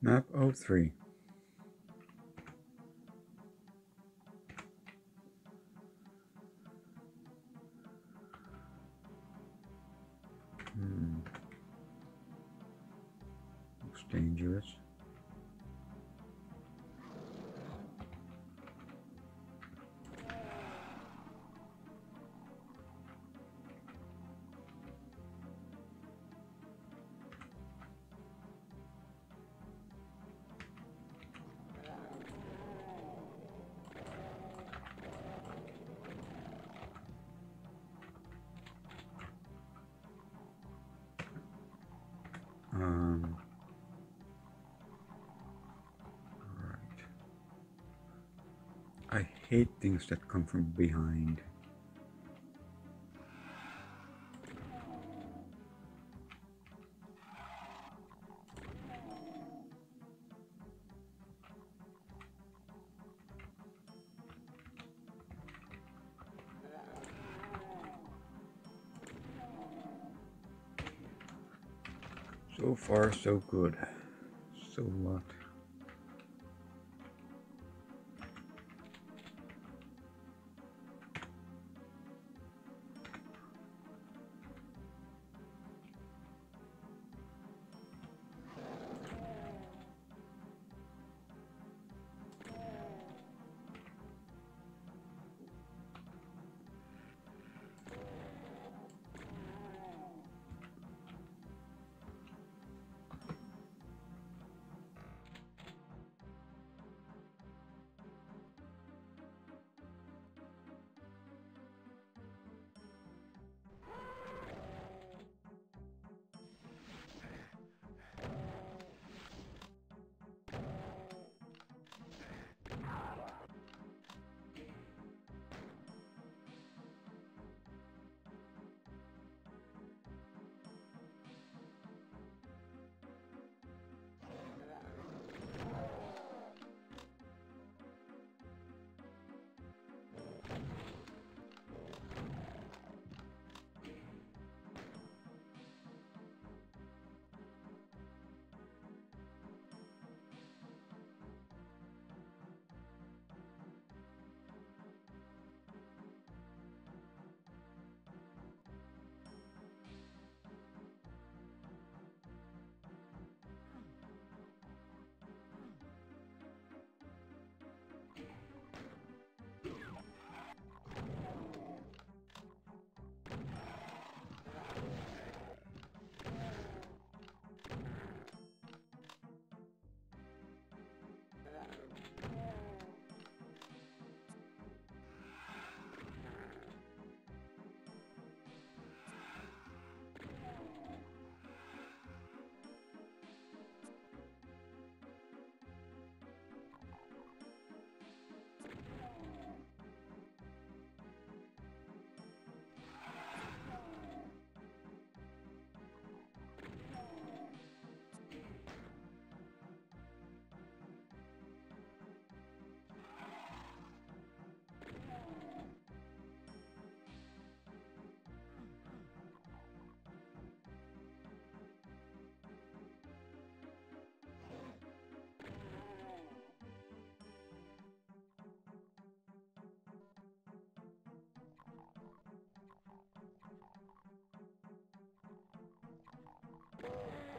Map 03. Um, right. I hate things that come from behind. So far, so good. So what? Oh.